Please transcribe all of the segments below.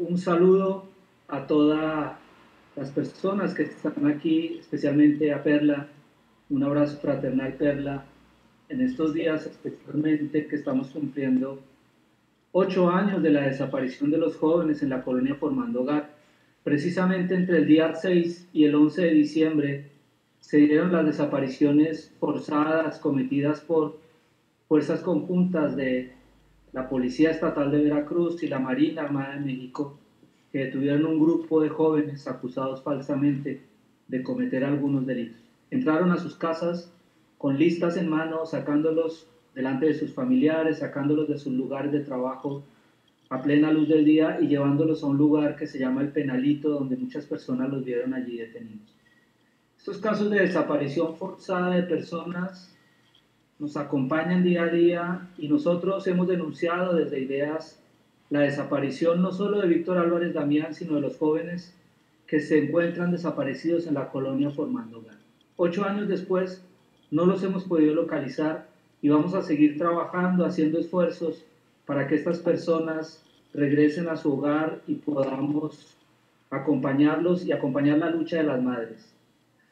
un saludo a todas las personas que están aquí, especialmente a Perla, un abrazo fraternal Perla, en estos días especialmente que estamos cumpliendo ocho años de la desaparición de los jóvenes en la colonia Formando Hogar. Precisamente entre el día 6 y el 11 de diciembre se dieron las desapariciones forzadas cometidas por fuerzas conjuntas de la Policía Estatal de Veracruz y la Marina Armada de México, que detuvieron un grupo de jóvenes acusados falsamente de cometer algunos delitos. Entraron a sus casas con listas en mano, sacándolos delante de sus familiares, sacándolos de sus lugares de trabajo a plena luz del día y llevándolos a un lugar que se llama el Penalito, donde muchas personas los vieron allí detenidos. Estos casos de desaparición forzada de personas nos acompañan día a día y nosotros hemos denunciado desde Ideas la desaparición no solo de Víctor Álvarez Damián, sino de los jóvenes que se encuentran desaparecidos en la colonia Formando Hogar. Ocho años después no los hemos podido localizar y vamos a seguir trabajando, haciendo esfuerzos para que estas personas regresen a su hogar y podamos acompañarlos y acompañar la lucha de las madres.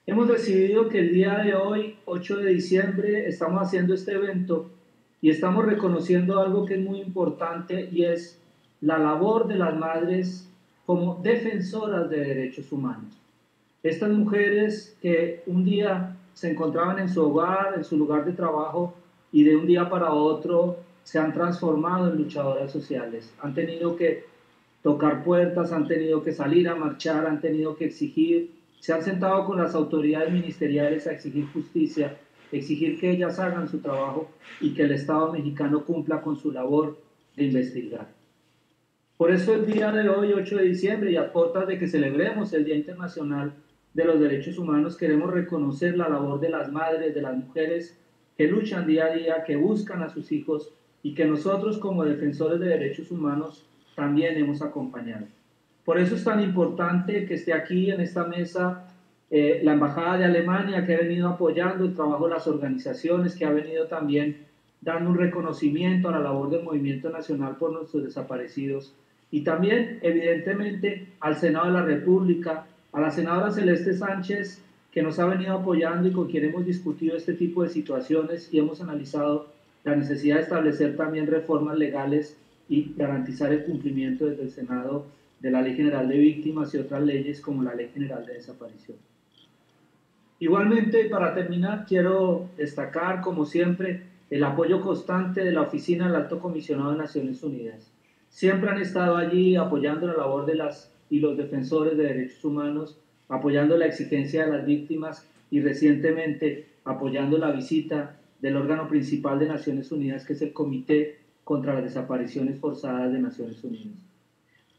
Hemos decidido que el día de hoy, 8 de diciembre, estamos haciendo este evento y estamos reconociendo algo que es muy importante y es la labor de las madres como defensoras de derechos humanos. Estas mujeres que un día se encontraban en su hogar, en su lugar de trabajo y de un día para otro se han transformado en luchadoras sociales. Han tenido que tocar puertas, han tenido que salir a marchar, han tenido que exigir, se han sentado con las autoridades ministeriales a exigir justicia, exigir que ellas hagan su trabajo y que el Estado mexicano cumpla con su labor de investigar. Por eso el día de hoy, 8 de diciembre, y a portas de que celebremos el Día Internacional de los Derechos Humanos, queremos reconocer la labor de las madres, de las mujeres que luchan día a día, que buscan a sus hijos y que nosotros como defensores de derechos humanos también hemos acompañado. Por eso es tan importante que esté aquí en esta mesa eh, la Embajada de Alemania que ha venido apoyando el trabajo de las organizaciones, que ha venido también dando un reconocimiento a la labor del Movimiento Nacional por nuestros desaparecidos. Y también, evidentemente, al Senado de la República, a la senadora Celeste Sánchez, que nos ha venido apoyando y con quien hemos discutido este tipo de situaciones y hemos analizado la necesidad de establecer también reformas legales y garantizar el cumplimiento desde el Senado de la Ley General de Víctimas y otras leyes como la Ley General de Desaparición. Igualmente, para terminar, quiero destacar, como siempre, el apoyo constante de la Oficina del Alto Comisionado de Naciones Unidas. Siempre han estado allí apoyando la labor de las y los defensores de derechos humanos, apoyando la exigencia de las víctimas y recientemente apoyando la visita del órgano principal de Naciones Unidas, que es el Comité contra las Desapariciones Forzadas de Naciones Unidas.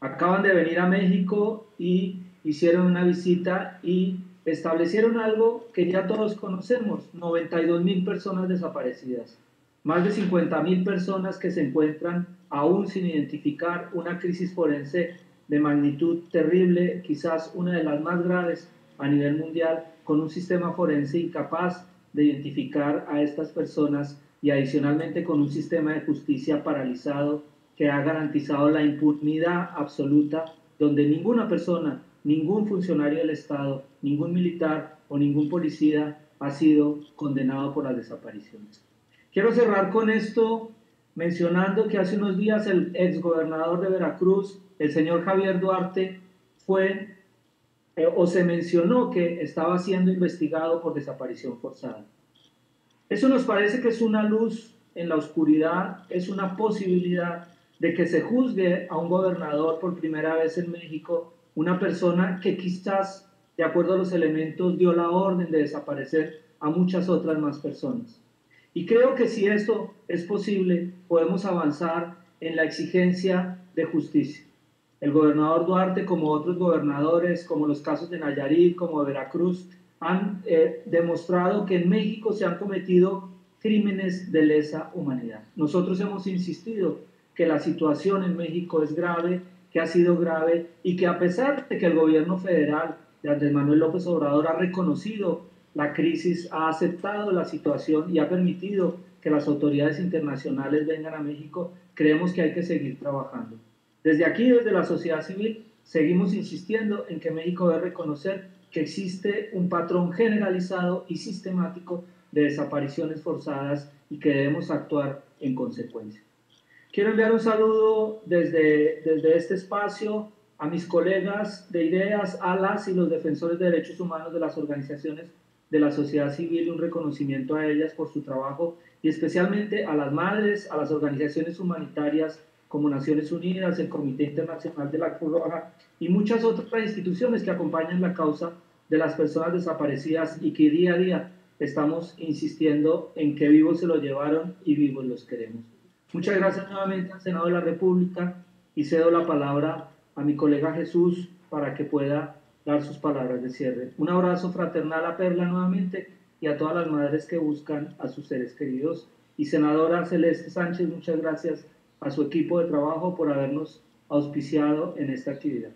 Acaban de venir a México y hicieron una visita y establecieron algo que ya todos conocemos, 92 mil personas desaparecidas, más de 50 mil personas que se encuentran aún sin identificar una crisis forense de magnitud terrible, quizás una de las más graves a nivel mundial, con un sistema forense incapaz de identificar a estas personas y adicionalmente con un sistema de justicia paralizado que ha garantizado la impunidad absoluta, donde ninguna persona, ningún funcionario del Estado, ningún militar o ningún policía ha sido condenado por las desapariciones. Quiero cerrar con esto mencionando que hace unos días el exgobernador de Veracruz, el señor Javier Duarte, fue eh, o se mencionó que estaba siendo investigado por desaparición forzada. Eso nos parece que es una luz en la oscuridad, es una posibilidad de que se juzgue a un gobernador por primera vez en México, una persona que quizás, de acuerdo a los elementos, dio la orden de desaparecer a muchas otras más personas. Y creo que si esto es posible, podemos avanzar en la exigencia de justicia. El gobernador Duarte, como otros gobernadores, como los casos de Nayarit, como de Veracruz, han eh, demostrado que en México se han cometido crímenes de lesa humanidad. Nosotros hemos insistido que la situación en México es grave, que ha sido grave y que a pesar de que el gobierno federal de Andrés Manuel López Obrador ha reconocido la crisis, ha aceptado la situación y ha permitido que las autoridades internacionales vengan a México, creemos que hay que seguir trabajando. Desde aquí, desde la sociedad civil, seguimos insistiendo en que México debe reconocer que existe un patrón generalizado y sistemático de desapariciones forzadas y que debemos actuar en consecuencia. Quiero enviar un saludo desde, desde este espacio a mis colegas de ideas, a las y los defensores de derechos humanos de las organizaciones de la sociedad civil un reconocimiento a ellas por su trabajo y especialmente a las madres, a las organizaciones humanitarias como Naciones Unidas, el Comité Internacional de la Cruz Roja y muchas otras instituciones que acompañan la causa de las personas desaparecidas y que día a día estamos insistiendo en que vivos se lo llevaron y vivos los queremos. Muchas gracias nuevamente al Senado de la República y cedo la palabra a mi colega Jesús para que pueda dar sus palabras de cierre. Un abrazo fraternal a Perla nuevamente y a todas las madres que buscan a sus seres queridos. Y senadora Celeste Sánchez, muchas gracias a su equipo de trabajo por habernos auspiciado en esta actividad.